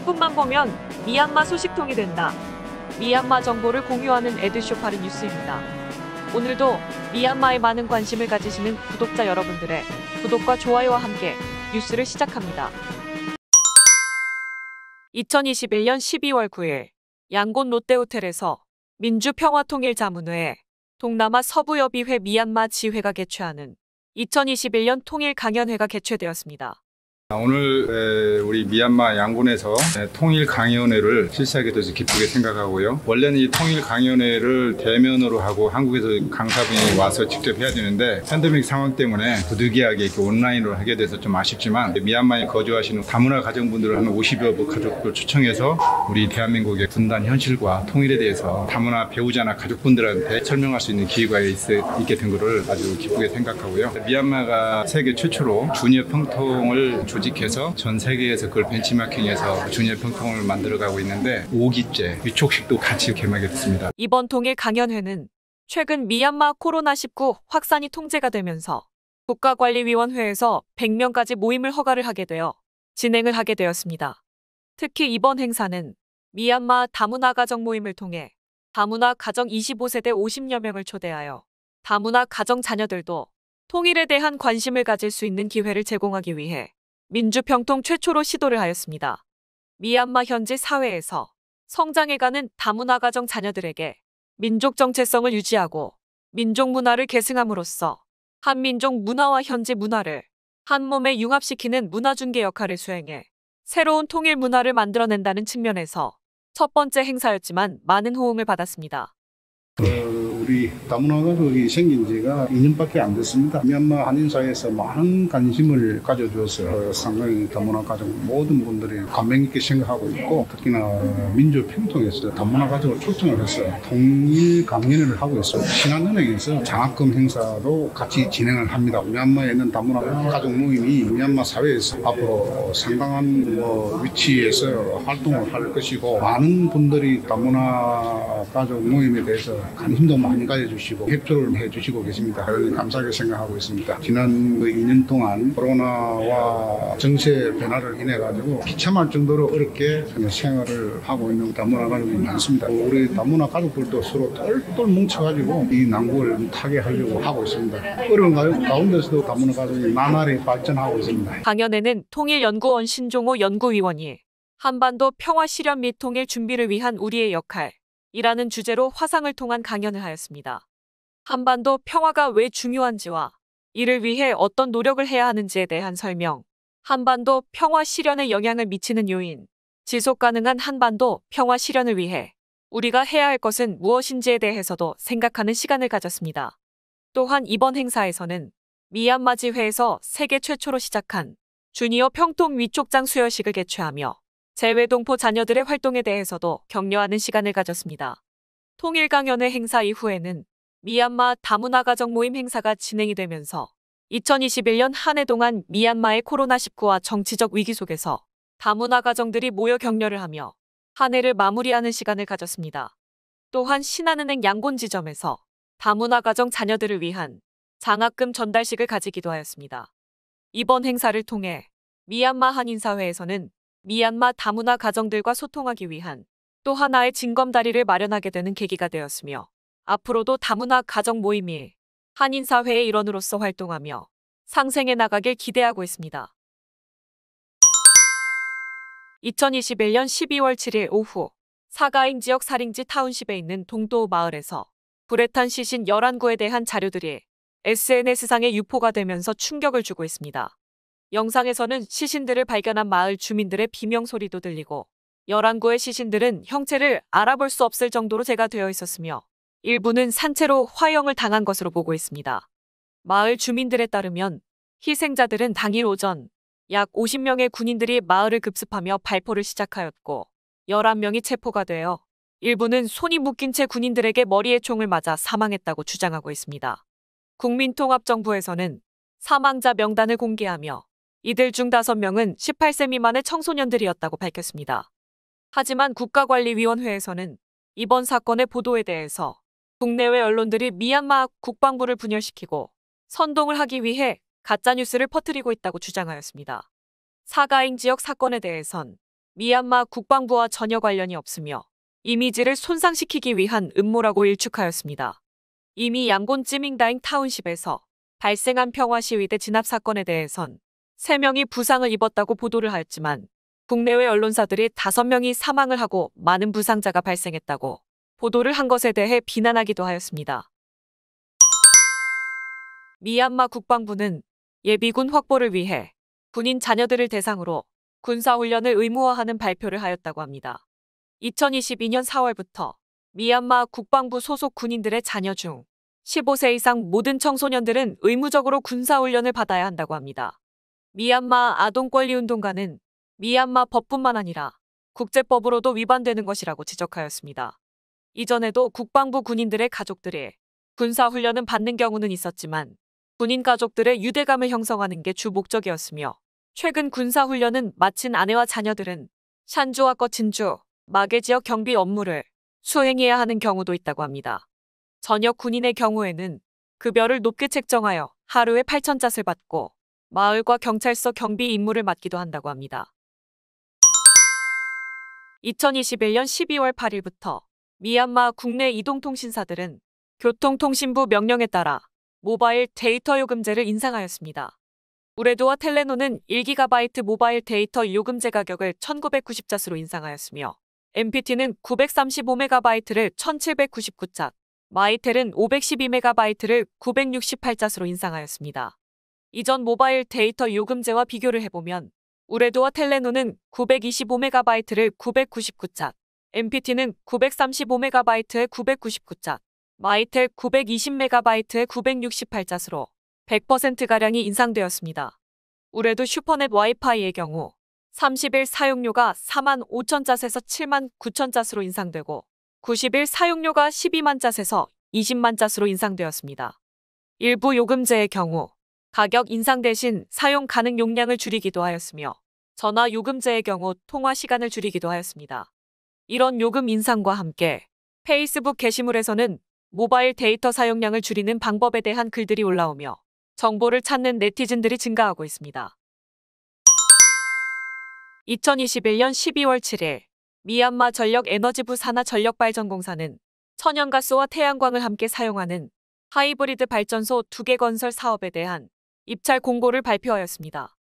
10분만 보면 미얀마 소식통이 된다. 미얀마 정보를 공유하는 에드쇼파르 뉴스입니다. 오늘도 미얀마에 많은 관심을 가지시는 구독자 여러분들의 구독과 좋아요와 함께 뉴스를 시작합니다. 2021년 12월 9일 양곤 롯데호텔에서 민주평화통일자문회에 동남아 서부협의회 미얀마 지회가 개최하는 2021년 통일 강연회가 개최되었습니다. 오늘 에, 우리 미얀마 양곤에서 에, 통일 강연회를 실시하게 돼서 기쁘게 생각하고요. 원래는 이 통일 강연회를 대면으로 하고 한국에서 강사분이 와서 직접 해야 되는데 팬데믹 상황 때문에 부득이하게 이렇게 온라인으로 하게 돼서 좀 아쉽지만 미얀마에 거주하시는 다문화 가정분들을 한 50여 분 가족들 초청해서 우리 대한민국의 분단 현실과 통일에 대해서 다문화 배우자나 가족분들한테 설명할 수 있는 기회가 있, 있게 된 것을 아주 기쁘게 생각하고요. 미얀마가 세계 최초로 주니어 평통을 조 직해서 전 세계에서 그걸 벤치마킹해서 주니어 평통을 만들어가고 있는데 5기째 위촉식도 같이 개막이 됐습니다. 이번 통일 강연회는 최근 미얀마 코로나19 확산이 통제가 되면서 국가관리위원회에서 100명까지 모임을 허가를 하게 되어 진행을 하게 되었습니다. 특히 이번 행사는 미얀마 다문화 가정 모임을 통해 다문화 가정 25세대 50여 명을 초대하여 다문화 가정 자녀들도 통일에 대한 관심을 가질 수 있는 기회를 제공하기 위해 민주평통 최초로 시도를 하였습니다. 미얀마 현지 사회에서 성장해가는 다문화 가정 자녀들에게 민족 정체성을 유지하고 민족 문화를 계승함으로써 한민족 문화와 현지 문화를 한 몸에 융합시키는 문화중개 역할을 수행해 새로운 통일 문화를 만들어낸다는 측면에서 첫 번째 행사였지만 많은 호응을 받았습니다. 어, 우리 다문화 가족이 생긴 지가 2년밖에 안 됐습니다. 미얀마 한인사회에서 많은 관심을 가져줘서 상당히 다문화 가족 모든 분들이 감명 있게 생각하고 있고 특히나 민주평통에서 다문화 가족을 초청을 해서 통일 강연을 하고 있어요. 신한은행에서 장학금 행사도 같이 진행을 합니다. 미얀마에 있는 다문화 가족 모임이 미얀마 사회에서 앞으로 상당한 뭐 위치에서 활동을 할 것이고 많은 분들이 다문화 가족 모임에 대해서 관심도 많이 가져주시고 협조를 해 주시고 계십니다. 감사하게 생각하고 있습니다. 지난 그 2년 동안 코로나와 정세 변화를 인해 가지고 비참할 정도로 어렵게 생활을 하고 있는 다문화 가족이 많습니다. 우리 다문화 가족들도 서로 똘똘 뭉쳐가지고 이 난국을 타게 하려고 하고 있습니다. 어려운 가운데서도 다문화 가족이 나날이 발전하고 있습니다. 강연에는 통일연구원 신종호 연구위원이 한반도 평화 실현 및 통일 준비를 위한 우리의 역할 이라는 주제로 화상을 통한 강연을 하였습니다. 한반도 평화가 왜 중요한지와 이를 위해 어떤 노력을 해야 하는지에 대한 설명, 한반도 평화 실현에 영향을 미치는 요인, 지속 가능한 한반도 평화 실현을 위해 우리가 해야 할 것은 무엇인지에 대해서도 생각하는 시간을 가졌습니다. 또한 이번 행사에서는 미얀마 지회에서 세계 최초로 시작한 주니어 평통 위촉장 수여식을 개최하며 재외동포 자녀들의 활동에 대해서도 격려하는 시간을 가졌습니다. 통일 강연회 행사 이후에는 미얀마 다문화 가정 모임 행사가 진행이 되면서 2021년 한 해 동안 미얀마의 코로나19와 정치적 위기 속에서 다문화 가정들이 모여 격려를 하며 한 해를 마무리하는 시간을 가졌습니다. 또한 신한은행 양곤 지점에서 다문화 가정 자녀들을 위한 장학금 전달식을 가지기도 하였습니다. 이번 행사를 통해 미얀마 한인사회에서는 미얀마 다문화 가정들과 소통하기 위한 또 하나의 징검다리를 마련하게 되는 계기가 되었으며 앞으로도 다문화 가정 모임이 한인사회의 일원으로서 활동하며 상생해 나가길 기대하고 있습니다. 2021년 12월 7일 오후 사가잉 지역 사링지 타운십에 있는 동도 마을에서 불에 탄 시신 11구에 대한 자료들이 SNS상에 유포가 되면서 충격을 주고 있습니다. 영상에서는 시신들을 발견한 마을 주민들의 비명 소리도 들리고 11구의 시신들은 형체를 알아볼 수 없을 정도로 재가 되어 있었으며 일부는 산채로 화형을 당한 것으로 보고 있습니다. 마을 주민들에 따르면 희생자들은 당일 오전 약 50명의 군인들이 마을을 급습하며 발포를 시작하였고 11명이 체포가 되어 일부는 손이 묶인 채 군인들에게 머리에 총을 맞아 사망했다고 주장하고 있습니다. 국민통합정부에서는 사망자 명단을 공개하며 이들 중 5명은 18세 미만의 청소년들이었다고 밝혔습니다. 하지만 국가관리위원회에서는 이번 사건의 보도에 대해서 국내외 언론들이 미얀마 국방부를 분열시키고 선동을 하기 위해 가짜뉴스를 퍼뜨리고 있다고 주장하였습니다. 사가잉 지역 사건에 대해선 미얀마 국방부와 전혀 관련이 없으며 이미지를 손상시키기 위한 음모라고 일축하였습니다. 이미 양곤 찌밍다잉 타운십에서 발생한 평화 시위 대 진압 사건에 대해선 3명이 부상을 입었다고 보도를 하였지만 국내외 언론사들이 5명이 사망을 하고 많은 부상자가 발생했다고 보도를 한 것에 대해 비난하기도 하였습니다. 미얀마 국방부는 예비군 확보를 위해 군인 자녀들을 대상으로 군사훈련을 의무화하는 발표를 하였다고 합니다. 2022년 4월부터 미얀마 국방부 소속 군인들의 자녀 중 15세 이상 모든 청소년들은 의무적으로 군사훈련을 받아야 한다고 합니다. 미얀마 아동권리운동가는 미얀마 법뿐만 아니라 국제법으로도 위반되는 것이라고 지적하였습니다. 이전에도 국방부 군인들의 가족들이 군사훈련은 받는 경우는 있었지만 군인 가족들의 유대감을 형성하는 게 주 목적이었으며 최근 군사훈련은 마친 아내와 자녀들은 샨주와 거친주, 마계 지역 경비 업무를 수행해야 하는 경우도 있다고 합니다. 전역 군인의 경우에는 급여를 높게 책정하여 하루에 8천 잣을 받고 마을과 경찰서 경비 임무를 맡기도 한다고 합니다. 2021년 12월 8일부터 미얀마 국내 이동통신사들은 교통통신부 명령에 따라 모바일 데이터 요금제를 인상하였습니다. 우레두와 텔레노는 1GB 모바일 데이터 요금제 가격을 1990짯으로 인상하였으며 MPT는 935MB를 1799짯, 마이텔은 512MB를 968짯으로 인상하였습니다. 이전 모바일 데이터 요금제와 비교를 해보면 우레도와 텔레노는 925MB를 999잣, MPT는 935MB에 999잣, 마이텔 920MB에 968잣으로 100%가량이 인상되었습니다. 올해도 슈퍼넷 와이파이의 경우 30일 사용료가 4만 5천 잣에서 7만 9천 잣으로 인상되고 90일 사용료가 12만 잣에서 20만 잣으로 인상되었습니다. 일부 요금제의 경우 가격 인상 대신 사용 가능 용량을 줄이기도 하였으며 전화 요금제의 경우 통화 시간을 줄이기도 하였습니다. 이런 요금 인상과 함께 페이스북 게시물에서는 모바일 데이터 사용량을 줄이는 방법에 대한 글들이 올라오며 정보를 찾는 네티즌들이 증가하고 있습니다. 2021년 12월 7일 미얀마 전력에너지부 산하 전력발전공사는 천연가스와 태양광을 함께 사용하는 하이브리드 발전소 2개 건설 사업에 대한 입찰 공고를 발표하였습니다.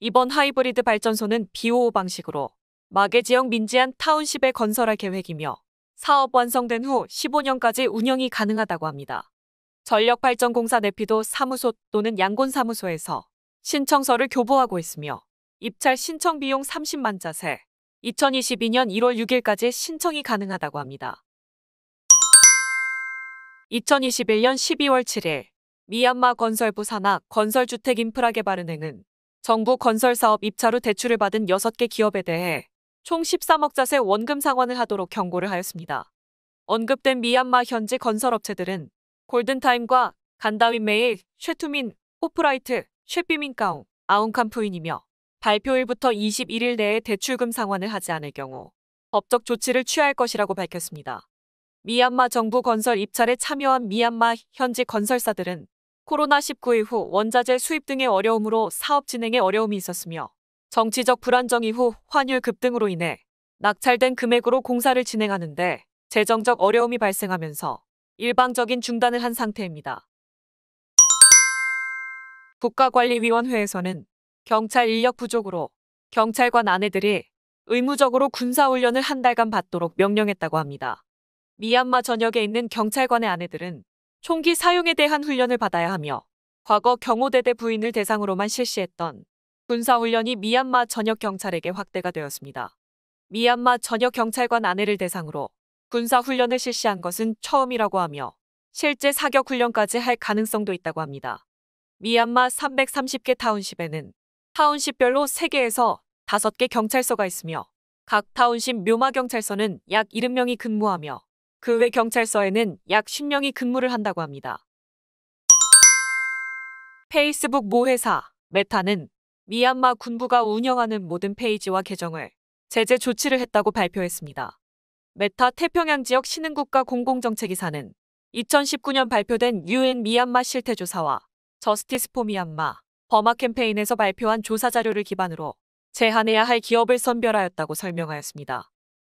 이번 하이브리드 발전소는 BOO 방식으로 마계 지역 민지한 타운십에 건설할 계획이며 사업 완성된 후 15년까지 운영이 가능하다고 합니다. 전력발전공사 내피도 사무소 또는 양곤사무소에서 신청서를 교부하고 있으며 입찰 신청 비용 30만 자세 2022년 1월 6일까지 신청이 가능하다고 합니다. 2021년 12월 7일 미얀마 건설부 산하 건설주택인프라개발은행은 정부 건설사업 입찰 후 대출을 받은 6개 기업에 대해 총 13억 자세 원금 상환을 하도록 경고를 하였습니다. 언급된 미얀마 현지 건설업체들은 골든타임과 간다윈 메일, 쉐투민, 호프라이트, 쉐비민가웅, 아웅캄푸인이며 발표일부터 21일 내에 대출금 상환을 하지 않을 경우 법적 조치를 취할 것이라고 밝혔습니다. 미얀마 정부 건설 입찰에 참여한 미얀마 현지 건설사들은 코로나19 이후 원자재 수입 등의 어려움으로 사업 진행에 어려움이 있었으며 정치적 불안정 이후 환율 급등으로 인해 낙찰된 금액으로 공사를 진행하는데 재정적 어려움이 발생하면서 일방적인 중단을 한 상태입니다. 국가관리위원회에서는 경찰 인력 부족으로 경찰관 아내들이 의무적으로 군사훈련을 한 달간 받도록 명령했다고 합니다. 미얀마 전역에 있는 경찰관의 아내들은 총기 사용에 대한 훈련을 받아야 하며 과거 경호대대 부인을 대상으로만 실시했던 군사훈련이 미얀마 전역 경찰에게 확대가 되었습니다. 미얀마 전역 경찰관 아내를 대상으로 군사훈련을 실시한 것은 처음이라고 하며 실제 사격훈련까지 할 가능성도 있다고 합니다. 미얀마 330개 타운십에는 타운십별로 3개에서 5개 경찰서가 있으며 각 타운십 묘마 경찰서는 약 70명이 근무하며 그 외 경찰서에는 약 10명이 근무를 한다고 합니다. 페이스북 모 회사 메타는 미얀마 군부가 운영하는 모든 페이지와 계정을 제재 조치를 했다고 발표했습니다. 메타 태평양 지역 신흥국가 공공정책이사는 2019년 발표된 UN 미얀마 실태조사와 Justice For Myanmar 버마 캠페인에서 발표한 조사 자료를 기반으로 제한해야 할 기업을 선별하였다고 설명하였습니다.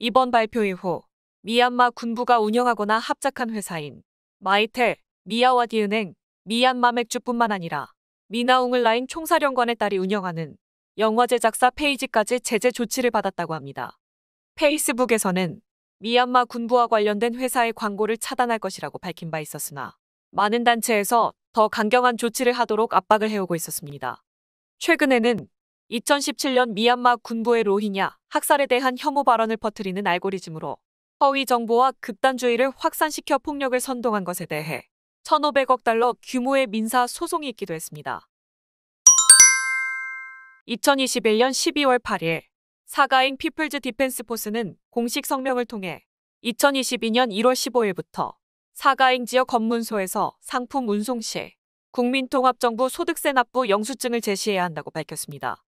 이번 발표 이후 미얀마 군부가 운영하거나 합작한 회사인 마이텔, 미야와디은행, 미얀마 맥주뿐만 아니라 민 아웅 흘라잉 총사령관의 딸이 운영하는 영화 제작사 페이지까지 제재 조치를 받았다고 합니다. 페이스북에서는 미얀마 군부와 관련된 회사의 광고를 차단할 것이라고 밝힌 바 있었으나 많은 단체에서 더 강경한 조치를 하도록 압박을 해오고 있었습니다. 최근에는 2017년 미얀마 군부의 로히냐 학살에 대한 혐오 발언을 퍼뜨리는 알고리즘으로 허위 정보와 극단주의를 확산시켜 폭력을 선동한 것에 대해 1,500억 달러 규모의 민사 소송이 있기도 했습니다. 2021년 12월 8일 사가잉 People's Defence Force는 공식 성명을 통해 2022년 1월 15일부터 사가잉 지역 검문소에서 상품 운송 시 국민통합정부 소득세 납부 영수증을 제시해야 한다고 밝혔습니다.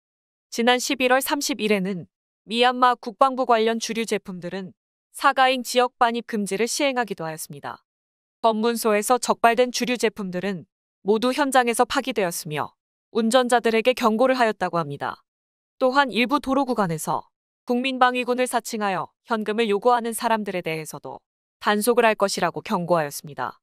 지난 11월 30일에는 미얀마 국방부 관련 주류 제품들은 사가잉 지역 반입 금지를 시행하기도 하였습니다. 검문소에서 적발된 주류 제품들은 모두 현장에서 파기되었으며 운전자들에게 경고를 하였다고 합니다. 또한 일부 도로 구간에서 국민방위군을 사칭하여 현금을 요구하는 사람들에 대해서도 단속을 할 것이라고 경고하였습니다.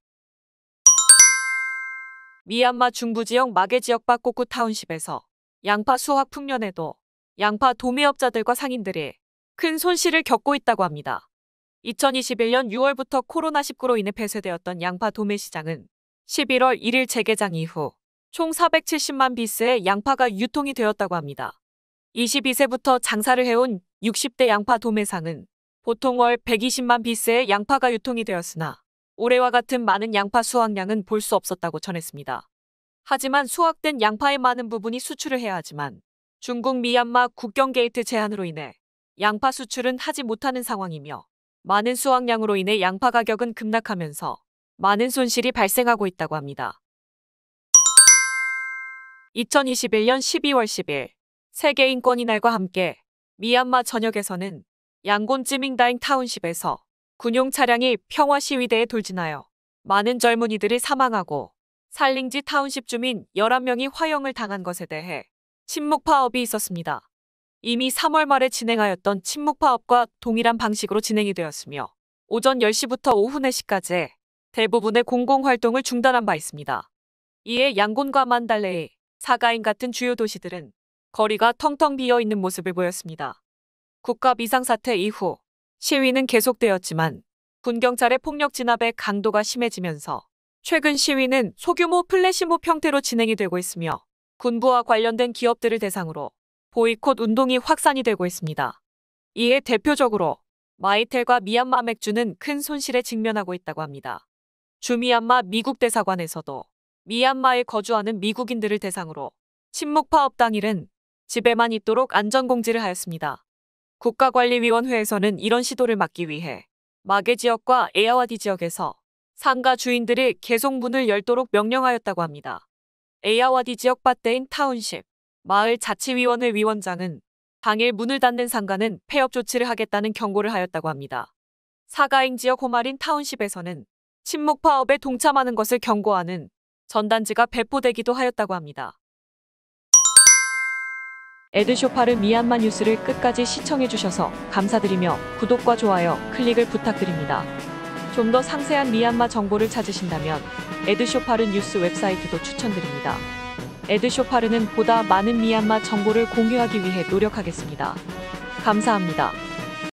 미얀마 중부 지역 마게 지역 바코쿠 타운십에서 양파 수확 풍년에도 양파 도매업자들과 상인들이 큰 손실을 겪고 있다고 합니다. 2021년 6월부터 코로나19로 인해 폐쇄되었던 양파 도매 시장은 11월 1일 재개장 이후 총 470만 비스의 양파가 유통이 되었다고 합니다. 22세부터 장사를 해온 60대 양파 도매상은 보통 월 120만 비스의 양파가 유통이 되었으나 올해와 같은 많은 양파 수확량은 볼 수 없었다고 전했습니다. 하지만 수확된 양파의 많은 부분이 수출을 해야 하지만 중국 미얀마 국경 게이트 제한으로 인해 양파 수출은 하지 못하는 상황이며 많은 수확량으로 인해 양파 가격은 급락하면서 많은 손실이 발생하고 있다고 합니다. 2021년 12월 10일 세계 인권이 날과 함께 미얀마 전역에서는 양곤 찌밍다잉 타운십에서 군용 차량이 평화 시위대에 돌진하여 많은 젊은이들이 사망하고 살링지 타운십 주민 11명이 화형을 당한 것에 대해 침묵 파업이 있었습니다. 이미 3월 말에 진행하였던 침묵 파업과 동일한 방식으로 진행이 되었으며 오전 10시부터 오후 4시까지 대부분의 공공활동을 중단한 바 있습니다. 이에 양곤과 만달레이, 사가인 같은 주요 도시들은 거리가 텅텅 비어 있는 모습을 보였습니다. 국가 비상사태 이후 시위는 계속되었지만 군경찰의 폭력 진압의 강도가 심해지면서 최근 시위는 소규모 플래시몹 형태로 진행이 되고 있으며 군부와 관련된 기업들을 대상으로 보이콧 운동이 확산이 되고 있습니다. 이에 대표적으로 마이텔과 미얀마 맥주는 큰 손실에 직면하고 있다고 합니다. 주미얀마 미국 대사관에서도 미얀마에 거주하는 미국인들을 대상으로 침묵 파업 당일은 집에만 있도록 안전공지를 하였습니다. 국가관리위원회에서는 이런 시도를 막기 위해 마게 지역과 에아와디 지역에서 상가 주인들이 계속 문을 열도록 명령하였다고 합니다. 에아와디 지역 밭대인 타운십, 마을 자치위원회 위원장은 당일 문을 닫는 상가는 폐업 조치를 하겠다는 경고를 하였다고 합니다. 사가잉 지역 호마린 타운십에서는 침묵 파업에 동참하는 것을 경고하는 전단지가 배포되기도 하였다고 합니다. 에드쇼파르 미얀마 뉴스를 끝까지 시청해주셔서 감사드리며 구독과 좋아요, 클릭을 부탁드립니다. 좀 더 상세한 미얀마 정보를 찾으신다면 에드쇼파르 뉴스 웹사이트도 추천드립니다. 에드쇼파르는 보다 많은 미얀마 정보를 공유하기 위해 노력하겠습니다. 감사합니다.